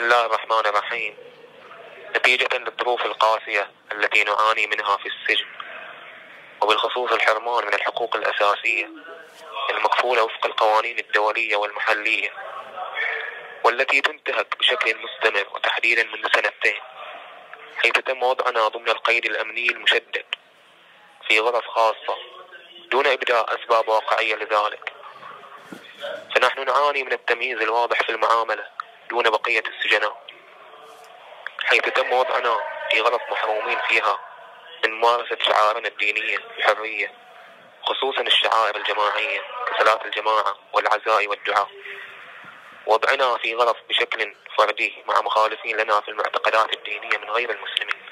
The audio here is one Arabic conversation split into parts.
الله الرحمن الرحيم. نتيجة للظروف القاسية التي نعاني منها في السجن. وبالخصوص الحرمان من الحقوق الأساسية المكفولة وفق القوانين الدولية والمحلية والتي تنتهك بشكل مستمر وتحديدا منذ سنتين حيث تم وضعنا ضمن القيد الأمني المشدد في غرف خاصة دون إبداء أسباب واقعية لذلك. فنحن نعاني من التمييز الواضح في المعاملة دون بقية السجناء حيث تم وضعنا في غرف محرومين فيها من ممارسة شعارنا الدينية بحرية خصوصا الشعائر الجماعية كصلاة الجماعة والعزاء والدعاء. وضعنا في غرف بشكل فردي مع مخالفين لنا في المعتقدات الدينية من غير المسلمين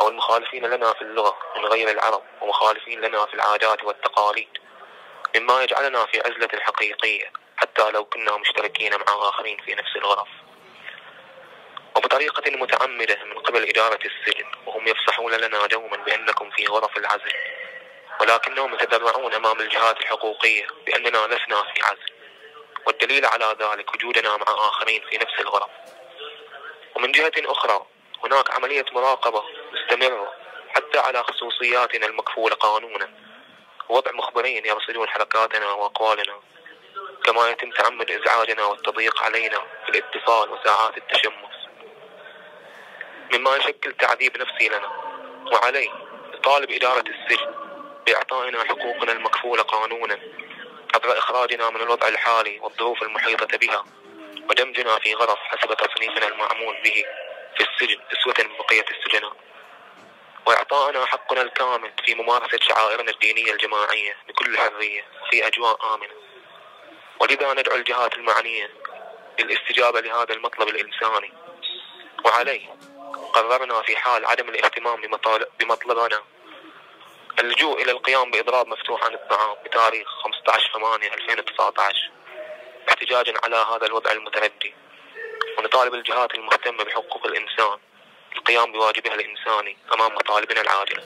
أو المخالفين لنا في اللغة من غير العرب ومخالفين لنا في العادات والتقاليد مما يجعلنا في عزلة حقيقية. حتى لو كنا مشتركين مع آخرين في نفس الغرف. وبطريقة متعمدة من قبل إدارة السجن وهم يفصحون لنا دوما بأنكم في غرف العزل. ولكنهم يتذرعون أمام الجهات الحقوقية بأننا لسنا في عزل. والدليل على ذلك وجودنا مع آخرين في نفس الغرف. ومن جهة أخرى هناك عملية مراقبة مستمرة حتى على خصوصياتنا المكفولة قانونا. وضع مخبرين يرصدون حركاتنا وأقوالنا. كما يتم تعمد إزعاجنا والتضييق علينا في الاتصال وساعات التشمس. مما يشكل تعذيب نفسي لنا. وعليه يطالب إدارة السجن بإعطائنا حقوقنا المكفولة قانونا عبر إخراجنا من الوضع الحالي والظروف المحيطة بها ودمجنا في غرف حسب تصنيفنا المعمول به في السجن أسوة بقية السجناء. وإعطائنا حقنا الكامل في ممارسة شعائرنا الدينية الجماعية بكل حرية في أجواء آمنة. ولذا ندعو الجهات المعنية للاستجابة لهذا المطلب الإنساني. وعليه قررنا في حال عدم الاهتمام بمطلبنا اللجوء إلى القيام بإضراب مفتوح عن الطعام بتاريخ 15 8 2019 احتجاجا على هذا الوضع المتردي. ونطالب الجهات المهتمة بحقوق الإنسان القيام بواجبها الإنساني أمام مطالبنا العادلة.